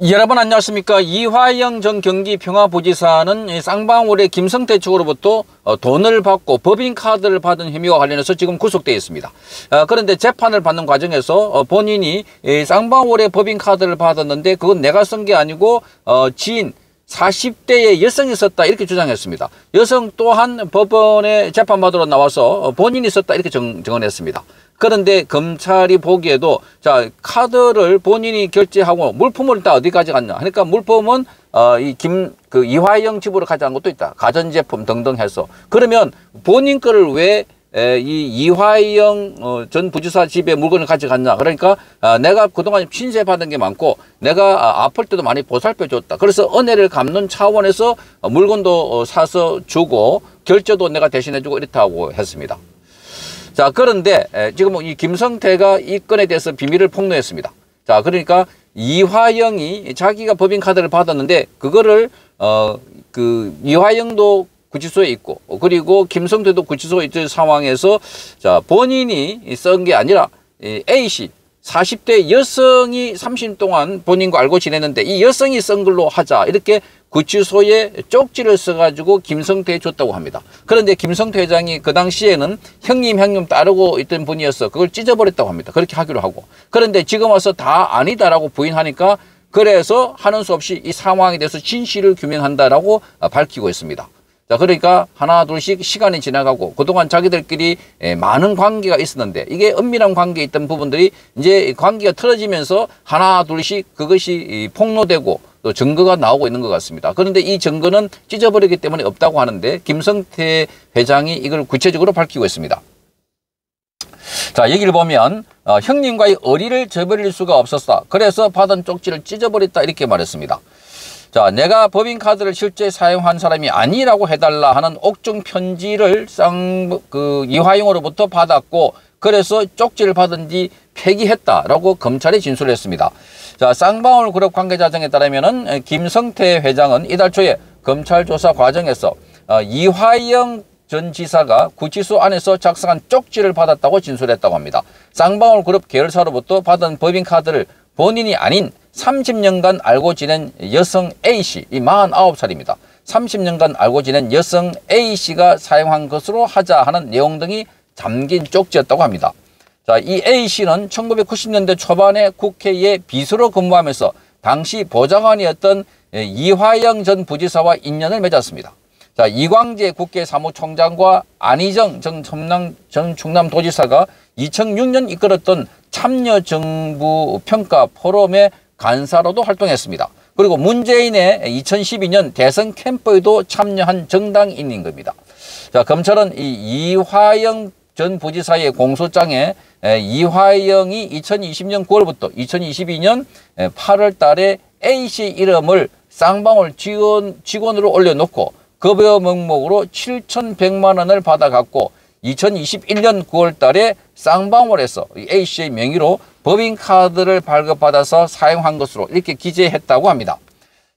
여러분 안녕하십니까 이화영 전 경기 평화부지사는 쌍방울의 김성태 측으로부터 어, 돈을 받고 법인카드를 받은 혐의와 관련해서 지금 구속되어 있습니다. 어, 그런데 재판을 받는 과정에서 어, 본인이 쌍방울의 법인카드를 받았는데 그건 내가 쓴 게 아니고 지인 40대의 여성이 썼다 이렇게 주장했습니다. 여성 또한 법원에 재판받으러 나와서 본인이 썼다 이렇게 정, 정언했습니다. 그런데 검찰이 보기에도 자 카드를 본인이 결제하고 물품을 일단 어디까지 갔냐 그러니까 물품은 어 이 김 그 이화영 집으로 가져간 것도 있다 가전제품 등등 해서 그러면 본인 거를 왜 이 이화영 어, 전 부지사 집에 물건을 가져갔냐 그러니까 아, 내가 그동안 신세 받은 게 많고 내가 아, 아플 때도 많이 보살펴 줬다. 그래서 은혜를 갚는 차원에서 물건도 어, 사서 주고 결제도 내가 대신해 주고 이렇다고 했습니다. 자, 그런데 지금 이 김성태가 이 건에 대해서 비밀을 폭로했습니다. 자, 그러니까 이화영이 자기가 법인카드를 받았는데 그거를 어 그 이화영도 구치소에 있고 그리고 김성태도 구치소에 있던 상황에서 자 본인이 쓴 게 아니라 A 씨 40대 여성이 30년 동안 본인과 알고 지냈는데 이 여성이 쓴 걸로 하자 이렇게 구치소에 쪽지를 써가지고 김성태에 줬다고 합니다. 그런데 김성태 회장이 그 당시에는 형님 형님 따르고 있던 분이어서 그걸 찢어버렸다고 합니다. 그렇게 하기로 하고 그런데 지금 와서 다 아니다라고 부인하니까 그래서 하는 수 없이 이 상황에 대해서 진실을 규명한다라고 밝히고 있습니다. 자, 그러니까 하나, 둘씩 시간이 지나가고 그동안 자기들끼리 많은 관계가 있었는데 이게 은밀한 관계에 있던 부분들이 이제 관계가 틀어지면서 하나, 둘씩 그것이 폭로되고 또 증거가 나오고 있는 것 같습니다. 그런데 이 증거는 찢어버리기 때문에 없다고 하는데 김성태 회장이 이걸 구체적으로 밝히고 있습니다. 자, 여기를 보면 어, 형님과의 의리를 저버릴 수가 없었다. 그래서 받은 쪽지를 찢어버렸다 이렇게 말했습니다. 자, 내가 법인카드를 실제 사용한 사람이 아니라고 해달라 하는 옥중 편지를 쌍, 그, 이화영으로부터 받았고, 그래서 쪽지를 받은 뒤 폐기했다라고 검찰에 진술했습니다. 자, 쌍방울 그룹 관계자 등에 따르면은 김성태 회장은 이달 초에 검찰 조사 과정에서 어, 이화영 전 지사가 구치소 안에서 작성한 쪽지를 받았다고 진술했다고 합니다. 쌍방울 그룹 계열사로부터 받은 법인카드를 본인이 아닌 30년간 알고 지낸 여성 A씨, 이 49살입니다. 30년간 알고 지낸 여성 A씨가 사용한 것으로 하자 하는 내용 등이 잠긴 쪽지였다고 합니다. 자, 이 A씨는 1990년대 초반에 국회에 비서로 근무하면서 당시 보좌관이었던 이화영 전 부지사와 인연을 맺었습니다. 자, 이광재 국회 사무총장과 안희정 전 충남, 전 충남 도지사가 2006년 이끌었던 참여정부 평가 포럼의 간사로도 활동했습니다. 그리고 문재인의 2012년 대선 캠프에도 참여한 정당인인 겁니다. 자, 검찰은 이 이화영 전 부지사의 공소장에 이화영이 2020년 9월부터 2022년 8월 달에 A씨 이름을 쌍방울 직원, 직원으로 올려놓고 급여 명목으로 7,100만 원을 받아갔고 2021년 9월 달에 쌍방울에서 A씨의 명의로 법인카드를 발급받아서 사용한 것으로 이렇게 기재했다고 합니다.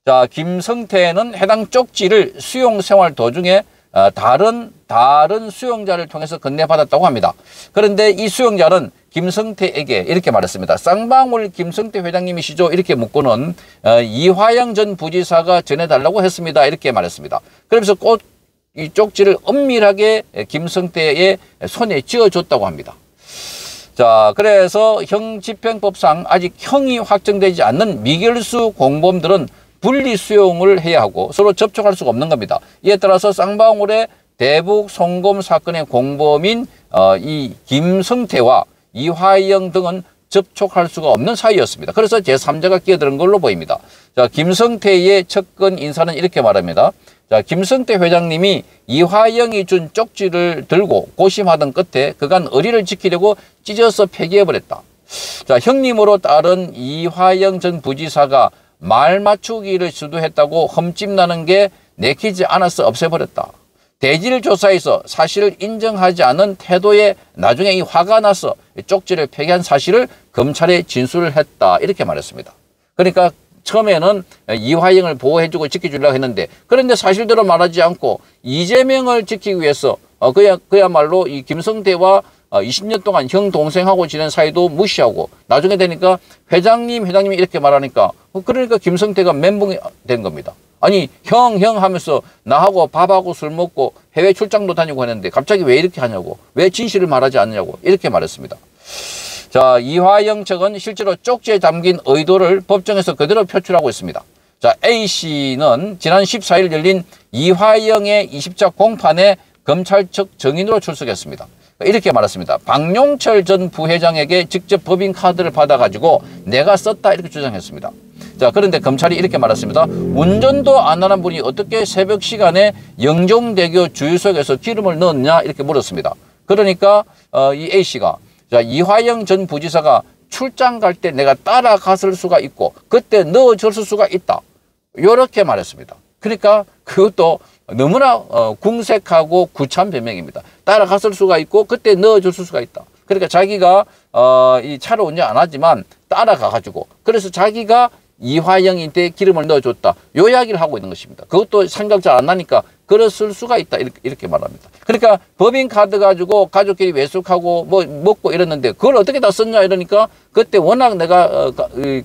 자, 김성태는 해당 쪽지를 수용 생활 도중에 어, 다른 다른 수용자를 통해서 건네받았다고 합니다. 그런데 이 수용자는 김성태에게 이렇게 말했습니다. 쌍방울 김성태 회장님이시죠? 이렇게 묻고는 어, 이화영 전 부지사가 전해달라고 했습니다. 이렇게 말했습니다. 그러면서 꼭 이 쪽지를 엄밀하게 김성태의 손에 쥐어줬다고 합니다. 자, 그래서 형집행법상 아직 형이 확정되지 않는 미결수 공범들은 분리 수용을 해야 하고 서로 접촉할 수가 없는 겁니다. 이에 따라서 쌍방울의 대북 송금 사건의 공범인 어, 이 김성태와 이화영 등은 접촉할 수가 없는 사이였습니다. 그래서 제3자가 끼어드는 걸로 보입니다. 자, 김성태의 측근 인사는 이렇게 말합니다. 자, 김성태 회장님이 이화영이 준 쪽지를 들고 고심하던 끝에 그간 의리를 지키려고 찢어서 폐기해버렸다. 자, 형님으로 따른 이화영 전 부지사가 말 맞추기를 주도했다고 흠집나는 게 내키지 않아서 없애버렸다. 대지를 조사해서 사실을 인정하지 않은 태도에 나중에 이 화가 나서 쪽지를 폐기한 사실을 검찰에 진술을 했다. 이렇게 말했습니다. 그러니까 처음에는 이화영을 보호해주고 지켜주려고 했는데 그런데 사실대로 말하지 않고 이재명을 지키기 위해서 어, 그야, 그야말로 이 김성태와 어, 20년 동안 형 동생하고 지낸 사이도 무시하고 나중에 되니까 회장님 회장님이 이렇게 말하니까 어, 그러니까 김성태가 멘붕이 된 겁니다. 아니 형 형 하면서 나하고 밥하고 술 먹고 해외 출장도 다니고 했는데 갑자기 왜 이렇게 하냐고 왜 진실을 말하지 않느냐고 이렇게 말했습니다. 자 이화영 측은 실제로 쪽지에 담긴 의도를 법정에서 그대로 표출하고 있습니다. 자 A 씨는 지난 14일 열린 이화영의 20차 공판에 검찰 측 증인으로 출석했습니다. 이렇게 말했습니다. 박용철 전 부회장에게 직접 법인 카드를 받아가지고 내가 썼다 이렇게 주장했습니다. 자 그런데 검찰이 이렇게 말했습니다. 운전도 안 하는 분이 어떻게 새벽 시간에 영종대교 주유소에서 기름을 넣었냐 이렇게 물었습니다. 그러니까 어, 이 A 씨가 자 이화영 전 부지사가 출장 갈 때 내가 따라갔을 수가 있고 그때 넣어줬을 수가 있다. 이렇게 말했습니다. 그러니까 그것도 너무나 어, 궁색하고 구찬 변명입니다. 따라갔을 수가 있고 그때 넣어줬을 수가 있다. 그러니까 자기가 어, 이 차를 운전 안 하지만 따라가가지고 그래서 자기가 이화영한테 기름을 넣어줬다. 요 이야기를 하고 있는 것입니다. 그것도 생각 잘 안 나니까 그랬을 수가 있다. 이렇게, 이렇게 말합니다. 그러니까 법인 카드 가지고 가족끼리 외숙하고 뭐 먹고 이랬는데 그걸 어떻게 다 썼냐 이러니까 그때 워낙 내가 어,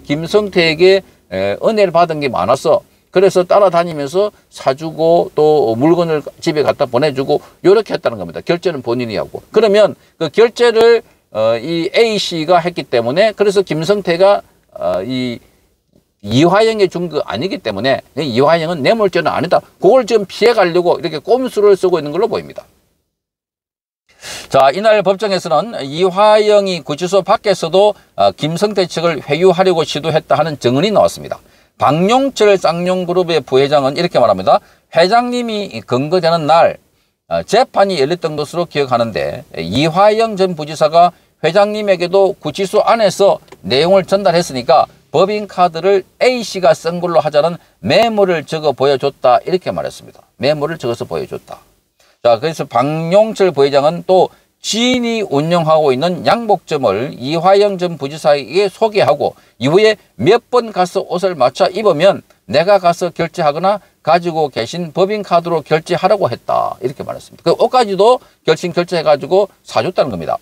김성태에게 에, 은혜를 받은 게 많았어. 그래서 따라다니면서 사주고 또 물건을 집에 갖다 보내주고 요렇게 했다는 겁니다. 결제는 본인이 하고. 그러면 그 결제를 어, 이 A 씨가 했기 때문에 그래서 김성태가 어, 이 이화영에 준 거 아니기 때문에 이화영은 뇌물죄는 아니다. 그걸 지금 피해 가려고 이렇게 꼼수를 쓰고 있는 걸로 보입니다. 자, 이날 법정에서는 이화영이 구치소 밖에서도 어, 김성태 측을 회유하려고 시도했다 하는 증언이 나왔습니다. 박용철 쌍용그룹의 부회장은 이렇게 말합니다. 회장님이 근거되는 날 어, 재판이 열렸던 것으로 기억하는데 이화영 전 부지사가 회장님에게도 구치소 안에서 내용을 전달했으니까 법인카드를 A씨가 쓴 걸로 하자는 메모를 적어 보여줬다 이렇게 말했습니다. 메모를 적어서 보여줬다. 자, 그래서 박용철 부회장은 또 지인이 운영하고 있는 양복점을 이화영 전 부지사에게 소개하고 이후에 몇 번 가서 옷을 맞춰 입으면 내가 가서 결제하거나 가지고 계신 법인카드로 결제하라고 했다. 이렇게 말했습니다. 그 옷까지도 결심 결제해가지고 사줬다는 겁니다.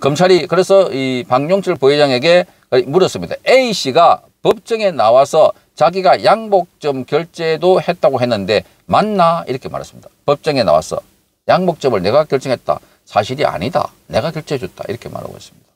검찰이 그래서 이 박용철 부회장에게 물었습니다. A 씨가 법정에 나와서 자기가 양복점 결제도 했다고 했는데 맞나 이렇게 말했습니다. 법정에 나와서 양복점을 내가 결정했다. 사실이 아니다. 내가 결제해줬다. 이렇게 말하고 있습니다.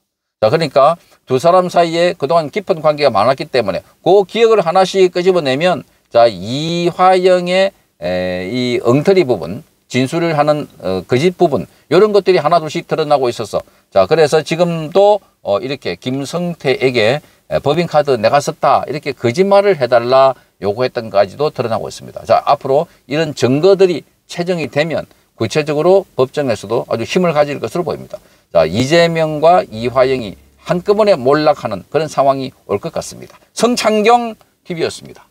자, 그러니까 두 사람 사이에 그동안 깊은 관계가 많았기 때문에 그 기억을 하나씩 끄집어내면 자, 이화영의 에, 이 엉터리 부분, 진술을 하는 어, 거짓 부분 이런 것들이 하나둘씩 드러나고 있어서 자 그래서 지금도 어, 이렇게 김성태에게 에, 법인카드 내가 썼다 이렇게 거짓말을 해달라 요구했던 까지도 드러나고 있습니다. 자 앞으로 이런 증거들이 채정이 되면 구체적으로 법정에서도 아주 힘을 가질 것으로 보입니다. 자 이재명과 이화영이 한꺼번에 몰락하는 그런 상황이 올 것 같습니다. 성창경 TV였습니다.